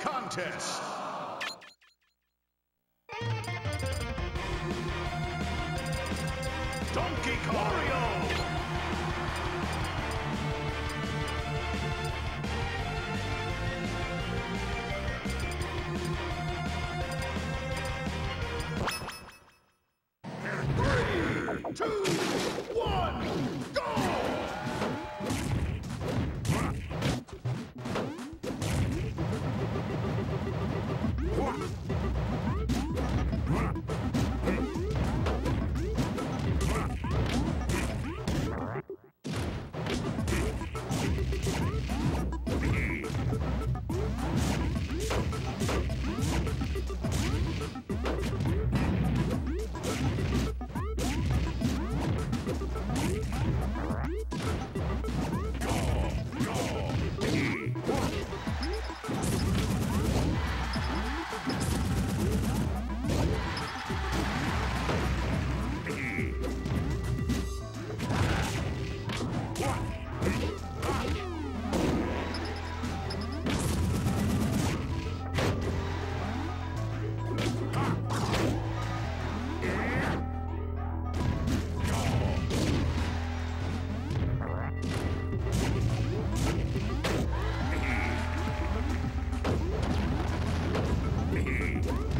contest! Donkey Kong! Wario! Three, two, one, Escape!